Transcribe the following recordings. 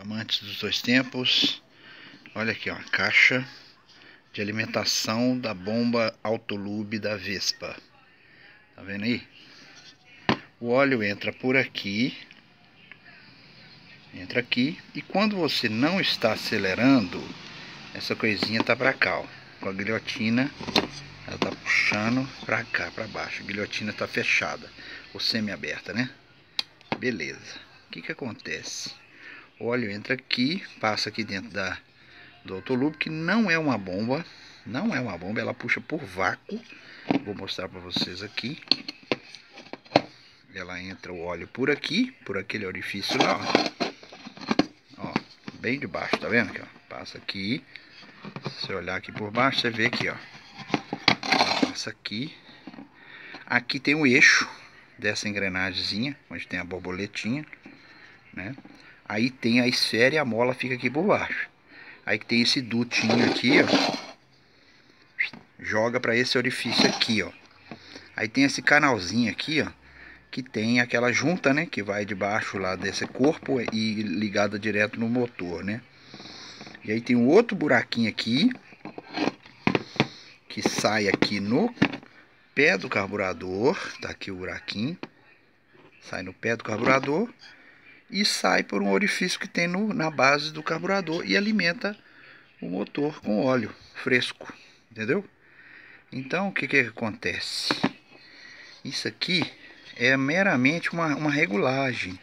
Amantes dos dois tempos, olha aqui ó, a caixa de alimentação da bomba Autolube da Vespa. Tá vendo aí? O óleo entra por aqui, entra aqui e quando você não está acelerando, essa coisinha tá para cá, ó, com a guilhotina, ela tá puxando para cá, para baixo. A guilhotina tá fechada ou semi-aberta, né? Beleza. O que que acontece? O óleo entra aqui, passa aqui dentro da, do autolube, que não é uma bomba, não é uma bomba, ela puxa por vácuo. Vou mostrar para vocês aqui. Ela entra o óleo por aqui, por aquele orifício lá, ó. ó bem de baixo, tá vendo aqui, ó? Passa aqui. Se você olhar aqui por baixo, você vê aqui, ó. passa aqui. Aqui tem o eixo dessa engrenagemzinha, onde tem a borboletinha, né? Aí tem a esfera e a mola fica aqui por baixo. Aí tem esse dutinho aqui, ó. Joga para esse orifício aqui, ó. Aí tem esse canalzinho aqui, ó. Que tem aquela junta, né? Que vai debaixo lá desse corpo e ligada direto no motor, né? E aí tem um outro buraquinho aqui. Que sai aqui no pé do carburador. Tá aqui o buraquinho. Sai no pé do carburador e sai por um orifício que tem no, na base do carburador e alimenta o motor com óleo fresco, entendeu? Então, o que, que acontece? Isso aqui é meramente uma, uma regulagem,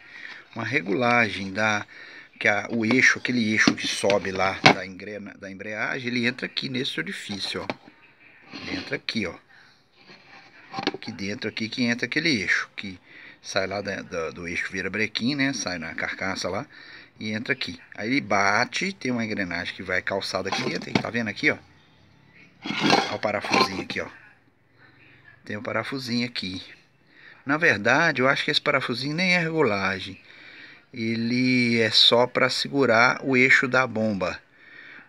uma regulagem da que a, o eixo, aquele eixo que sobe lá da, engrena, da embreagem, ele entra aqui nesse orifício, ó. Ele entra aqui, ó. Aqui dentro aqui que entra aquele eixo que sai lá do eixo vira-brequim, né? Sai na carcaça lá e entra aqui. Aí ele bate, tem uma engrenagem que vai calçada aqui dentro, tá vendo aqui, ó? Olha o parafusinho aqui, ó. Tem um parafusinho aqui. Na verdade, eu acho que esse parafusinho nem é regulagem. Ele é só para segurar o eixo da bomba.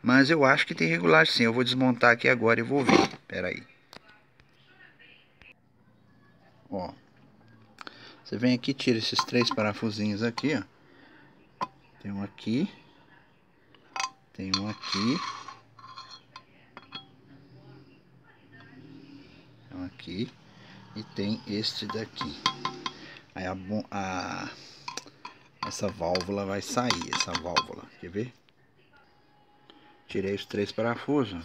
Mas eu acho que tem regulagem sim. Eu vou desmontar aqui agora e vou ver. Pera aí. Ó, você vem aqui, tira esses três parafusinhos aqui, ó. Tem um aqui. Tem um aqui. Tem um aqui. E tem este daqui. Aí a, a essa válvula vai sair, essa válvula. Quer ver? Tirei os três parafusos.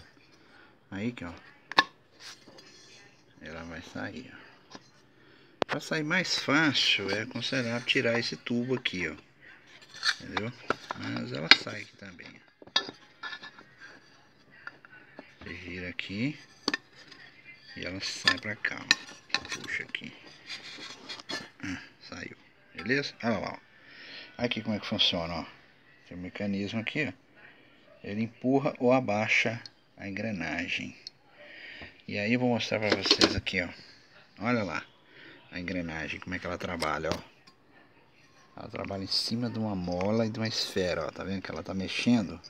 Aí que ó. Ela vai sair, ó. Para sair mais fácil é aconselhável tirar esse tubo aqui, ó. Entendeu? Mas ela sai aqui também. Você gira aqui e ela sai para cá, ó. Puxa aqui. Ah, saiu. Beleza? Olha lá, ó. Aqui como é que funciona, ó. Tem um mecanismo aqui, ó. Ele empurra ou abaixa a engrenagem. E aí vou mostrar para vocês aqui, ó. Olha lá a engrenagem, como é que ela trabalha, ó. Ela trabalha em cima de uma mola e de uma esfera, ó. Tá vendo que ela tá mexendo?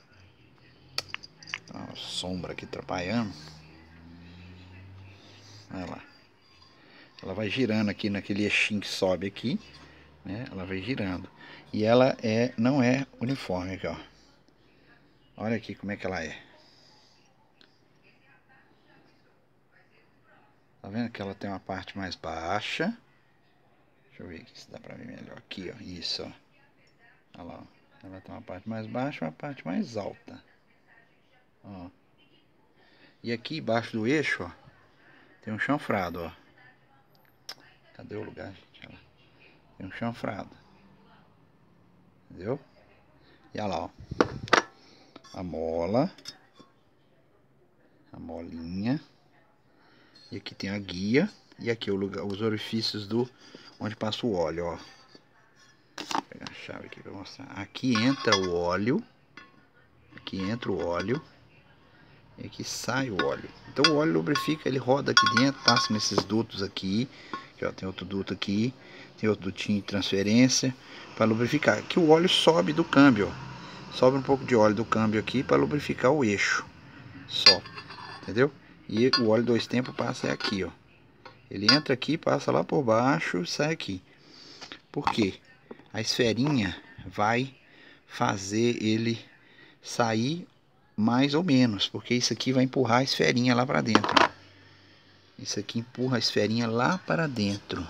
Tá uma sombra aqui atrapalhando. Olha lá. Ela vai girando aqui naquele eixinho que sobe aqui, né? Ela vai girando. E ela é, não é uniforme aqui, ó. Olha aqui como é que ela é. Tá vendo que ela tem uma parte mais baixa. Deixa eu ver aqui se dá pra ver melhor. Aqui, ó. Isso, ó. Olha lá, ó. Ela tem uma parte mais baixa e uma parte mais alta. Ó. E aqui embaixo do eixo, ó. Tem um chanfrado, ó. Cadê o lugar, gente? Olha lá. Tem um chanfrado. Entendeu? E olha lá, ó. A mola. A molinha. E aqui tem a guia. E aqui o lugar, os orifícios do onde passa o óleo, ó. Vou pegar a chave aqui para mostrar. Aqui entra o óleo. Aqui entra o óleo. E aqui sai o óleo. Então o óleo lubrifica, ele roda aqui dentro, passa nesses dutos aqui. Aqui, ó, tem outro duto aqui. Tem outro dutinho de transferência para lubrificar. Aqui o óleo sobe do câmbio, ó. Sobe um pouco de óleo do câmbio aqui para lubrificar o eixo. Só. Entendeu? E o óleo dois tempos passa aqui, ó. Ele entra aqui, passa lá por baixo, sai aqui. Por quê? A esferinha vai fazer ele sair mais ou menos, porque isso aqui vai empurrar a esferinha lá para dentro. Isso aqui empurra a esferinha lá para dentro.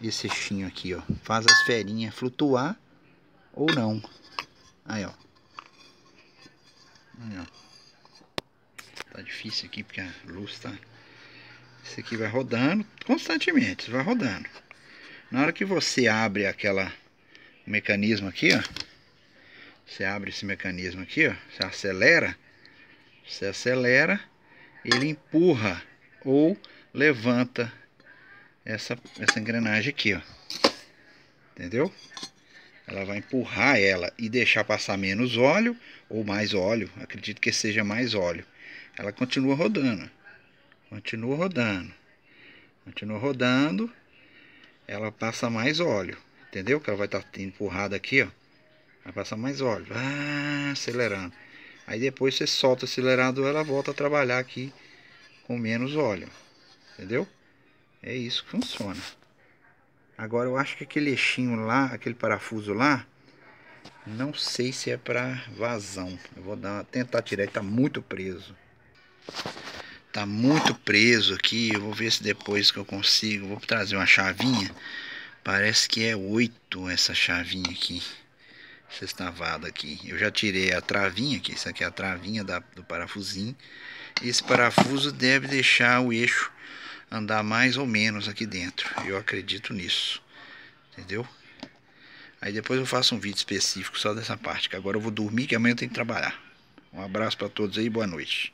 Esse eixinho aqui, ó, faz a esferinha flutuar ou não. Aí, ó. Aí, ó. Tá difícil aqui porque a luz tá... Esse aqui vai rodando constantemente, vai rodando. Na hora que você abre aquela mecanismo aqui, ó. Você abre esse mecanismo aqui, ó. Você acelera. Você acelera, ele empurra ou levanta essa, essa engrenagem aqui, ó. Entendeu? Ela vai empurrar ela e deixar passar menos óleo ou mais óleo. Acredito que seja mais óleo. Ela continua rodando. Continua rodando. Continua rodando. Ela passa mais óleo. Entendeu? Que ela vai estar tá empurrada aqui, ó. Vai passar mais óleo. Ah, acelerando. Aí depois você solta o acelerador, ela volta a trabalhar aqui com menos óleo. Entendeu? É isso que funciona. Agora eu acho que aquele eixinho lá, aquele parafuso lá, não sei se é para vazão. Eu vou dar, tentar tirar, ele tá muito preso. Tá muito preso aqui, eu vou ver se depois que eu consigo, vou trazer uma chavinha. Parece que é 8 essa chavinha aqui. Sextavada aqui. Eu já tirei a travinha aqui, isso aqui é a travinha da, do parafusinho. Esse parafuso deve deixar o eixo andar mais ou menos aqui dentro. Eu acredito nisso. Entendeu? Aí depois eu faço um vídeo específico só dessa parte. Que agora eu vou dormir que amanhã eu tenho que trabalhar. Um abraço para todos aí, boa noite.